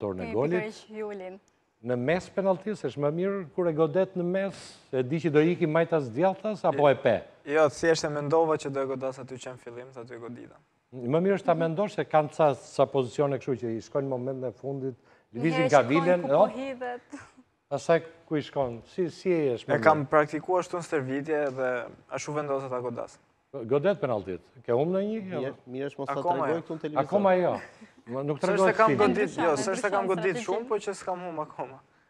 dorën e golit. Në mes penaltis, është më mirë kur e godet në mes, e di që do iki majtas djathtas, apo e pe? Jo, thjesht e mendova që do e godas aty që në fillim, aty e godita. Më mirë është ta mendosh se kanë ca, ca pozicione kështu që i shkojnë momentin e fundit, lëvizin nga vilen, jo? Asaj ku i shkon, si, si e është më mirë? E kam praktikuar ashtu në stërvitje dhe ashtu vendosa ta godas. Godet penalltitë. Ke humb ndonjë? Mirë është mos ta tregoj këtu në televizor. Akoma jo. Nuk tregoj të finë. S'është se kam godit, jo, s'është se kam godit shumë, po që s'kam humb akoma.